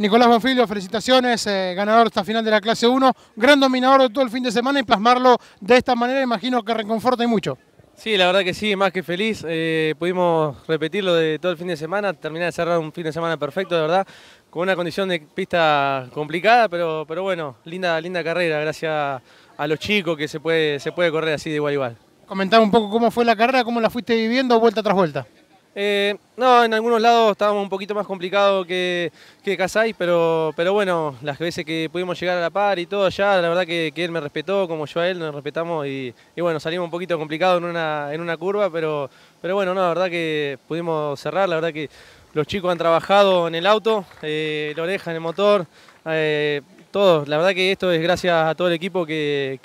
Nicolás Bonfilio, felicitaciones, eh, ganador de esta final de la clase 1, gran dominador de todo el fin de semana y plasmarlo de esta manera imagino que reconforta y mucho. Sí, la verdad que sí, más que feliz. Eh, pudimos repetirlo de todo el fin de semana, terminar de cerrar un fin de semana perfecto, de verdad, con una condición de pista complicada, pero, pero bueno, linda, linda carrera, gracias a los chicos que se puede, se puede correr así de igual a igual. Comentaba un poco cómo fue la carrera, cómo la fuiste viviendo vuelta tras vuelta. Eh, no, en algunos lados estábamos un poquito más complicado que, que pero, pero bueno, las veces que pudimos llegar a la par y todo allá, la verdad que, él me respetó, como yo a él, nos respetamos y, bueno, salimos un poquito complicado en una, en una curva, pero, pero bueno, no, la verdad que pudimos cerrar, la verdad que los chicos han trabajado en el auto, eh, la oreja, en el motor, eh, todo. La verdad que esto es gracias a todo el equipo que,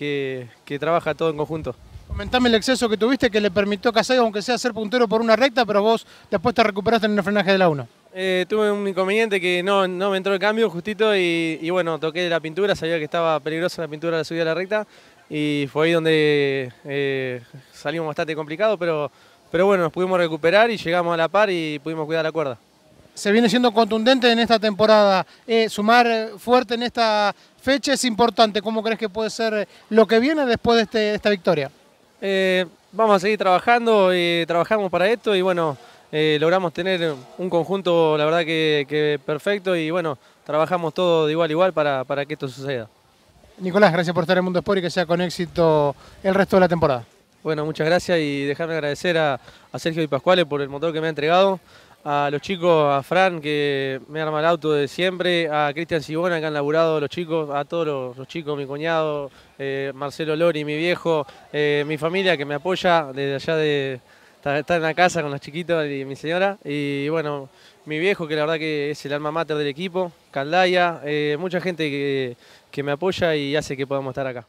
que trabaja todo en conjunto. Comentame el exceso que tuviste que le permitió a Casay, aunque sea ser puntero por una recta, pero vos después te recuperaste en el frenaje de la 1. Eh, tuve un inconveniente que no, no, me entró el cambio justito y, bueno, toqué la pintura, sabía que estaba peligrosa la pintura de la subida a la recta y fue ahí donde eh, salimos bastante complicados, pero, pero bueno, nos pudimos recuperar y llegamos a la par y pudimos cuidar la cuerda. Se viene siendo contundente en esta temporada. Eh, sumar fuerte en esta fecha es importante. ¿Cómo crees que puede ser lo que viene después de, este, de esta victoria? Eh, vamos a seguir trabajando y trabajamos para esto y bueno, eh, logramos tener un conjunto, la verdad que, perfecto y bueno, trabajamos todo de igual a igual para, para que esto suceda. Nicolás, gracias por estar en Mundo Sport y que sea con éxito el resto de la temporada. Bueno, muchas gracias y dejarme agradecer a, a Sergio y Pascuale por el motor que me ha entregado a los chicos, a Fran que me arma el auto de siempre, a Cristian Sibona que han laburado los chicos, a todos los, chicos, mi cuñado, eh, Marcelo Lori, mi viejo, eh, mi familia que me apoya desde allá de estar en la casa con los chiquitos y mi señora. Y bueno, mi viejo que la verdad que es el alma mater del equipo, Caldaya, eh, mucha gente que, que me apoya y hace que podamos estar acá.